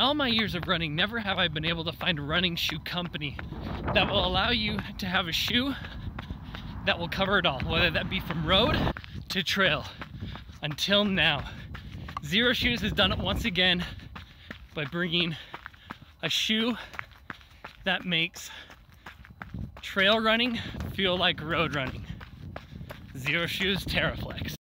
All my years of running, never have I been able to find a running shoe company that will allow you to have a shoe that will cover it all, whether that be from road to trail. Until now, Xero Shoes has done it once again by bringing a shoe that makes trail running feel like road running. Xero Shoes Terraflex.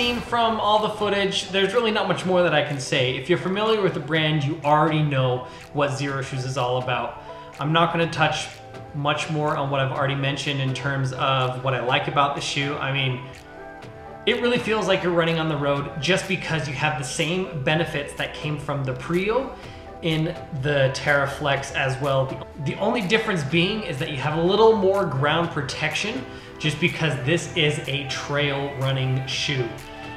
seen from all the footage, there's really not much more that I can say. If you're familiar with the brand, you already know what Xero Shoes is all about. I'm not gonna touch much more on what I've already mentioned in terms of what I like about the shoe. I mean, it really feels like you're running on the road just because you have the same benefits that came from the Prio in the Terraflex as well. The only difference being is that you have a little more ground protection just because this is a trail running shoe.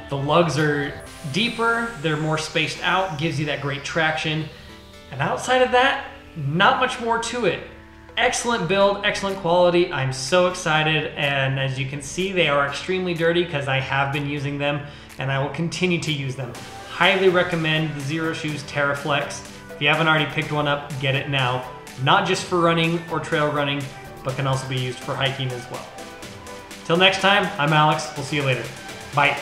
The lugs are deeper, they're more spaced out, gives you that great traction. And outside of that, not much more to it. Excellent build, excellent quality. I'm so excited. And as you can see, they are extremely dirty because I have been using them and I will continue to use them. Highly recommend the Xero Shoes Terraflex. If you haven't already picked one up, get it now. Not just for running or trail running, but can also be used for hiking as well. Till next time, I'm Alex. We'll see you later. Bye.